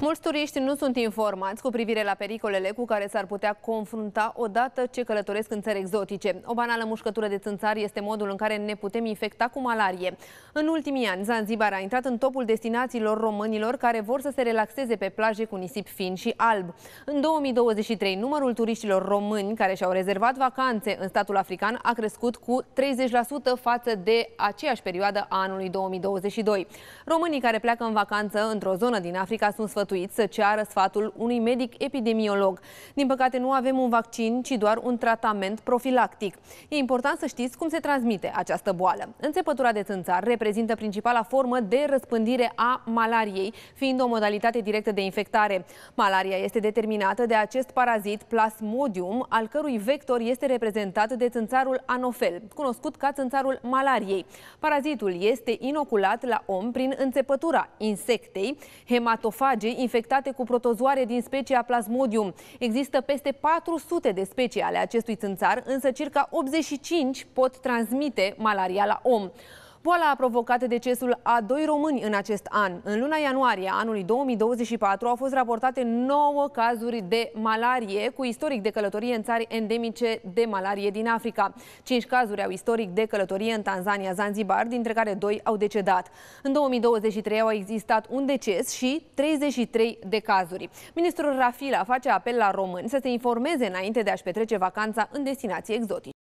Mulți turiști nu sunt informați cu privire la pericolele cu care s-ar putea confrunta odată ce călătoresc în țări exotice. O banală mușcătură de țânțar este modul în care ne putem infecta cu malarie. În ultimii ani, Zanzibar a intrat în topul destinațiilor românilor care vor să se relaxeze pe plaje cu nisip fin și alb. În 2023, numărul turiștilor români care și-au rezervat vacanțe în statul african a crescut cu 30% față de aceeași perioadă a anului 2022. Românii care pleacă în vacanță într-o zonă din Africa sunt sfătuiți să ceară sfatul unui medic epidemiolog. Din păcate nu avem un vaccin, ci doar un tratament profilactic. E important să știți cum se transmite această boală. Înțepătura de țânțar reprezintă principala formă de răspândire a malariei, fiind o modalitate directă de infectare. Malaria este determinată de acest parazit Plasmodium, al cărui vector este reprezentat de țânțarul anofel, cunoscut ca țânțarul malariei. Parazitul este inoculat la om prin înțepătura insectei hematofage specii infectate cu protozoare din specia Plasmodium. Există peste 400 de specii ale acestui țânțar, însă circa 85 pot transmite malaria la om. Boala a provocat decesul a doi români în acest an. În luna ianuarie anului 2024 au fost raportate 9 cazuri de malarie cu istoric de călătorie în țări endemice de malarie din Africa. 5 cazuri au istoric de călătorie în Tanzania, Zanzibar, dintre care 2 au decedat. În 2023 au existat un deces și 33 de cazuri. Ministrul Rafila face apel la români să se informeze înainte de a-și petrece vacanța în destinații exotice.